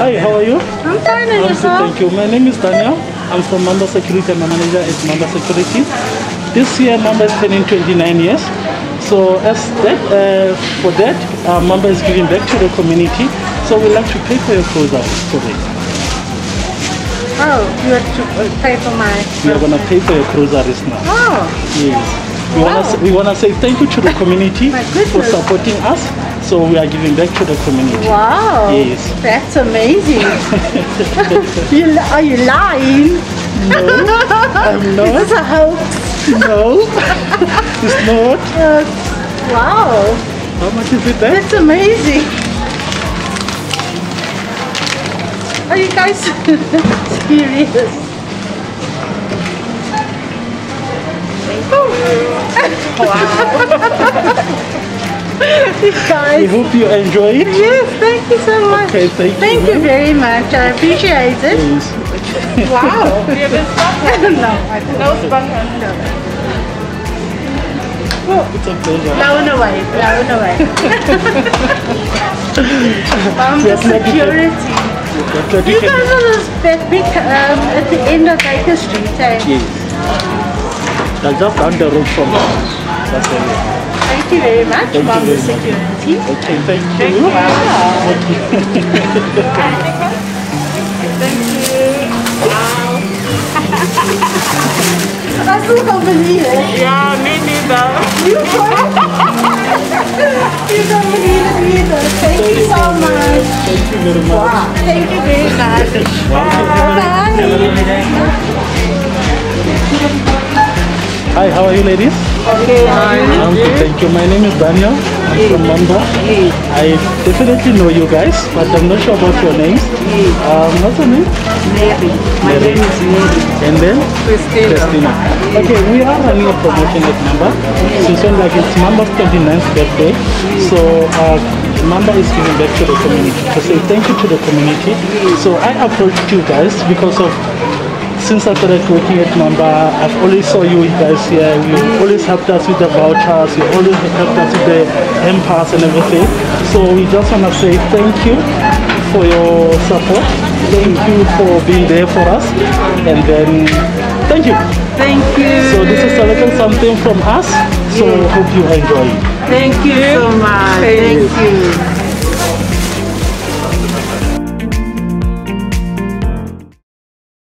Hi, how are you? I'm fine and yourself? thank you. My name is Daniel. I'm from Mamba Security. I'm a manager is Mamba Security. This year, Mamba is turning 29 years. So as that, uh, for that, uh, Mamba is giving back to the community. So we'd like to pay for your closeout today. Oh, you have to pay for my. We are gonna pay for your closeouts now. Oh, Yes. We Wow. say, we wanna say thank you to the community for supporting us. So we are giving back to the community. wow. Yes. That's amazing. you, are you lying? No, I'm not. this a hoax? No, it's not. Uh, wow. How much is it there? That's amazing. Are you guys serious? You We hope you enjoy it. Yes, thank you so much. Okay, thank you, Thank you ma'am. very much. I appreciate it. Yes. Wow. no, I don't. No sponsor. It's a pleasure. Blown away, blown away. From the Yes, ma'am. security. Dr. You Deacon. guys are this, that big um, at the end of Baker Street, eh? Yes. They're just down the road from us. That's all. Thank you very much, Thank you from the security. Okay, thank you. I still can't believe it. Yeah, me neither. You can't. you don't believe it either. Thank you so much. Thank you very much. Wow. Thank you very much. Bye. Hi, how are you ladies? Okay, I'm good, thank you. My name is Daniel. I'm from Mamba. I definitely know you guys, but I'm not sure about your names. Um, what's your name? Mary. My Mary. name is Mary. And then? Christina. Christina. Okay, we are running a promotion at Mamba. Since when like it's Mamba's 29th birthday. So uh, Mamba is giving back to the community to say thank you to the community. So I approached you guys because of since I started working at Mamba, I've always saw you guys here. You always helped us with the vouchers. You always helped us with the M pass and everything. So we just want to say thank you for your support. Thank you for being there for us. And then thank you. Thank you. So this is a little something from us. So hope you enjoy. Thank you so much. Thank you.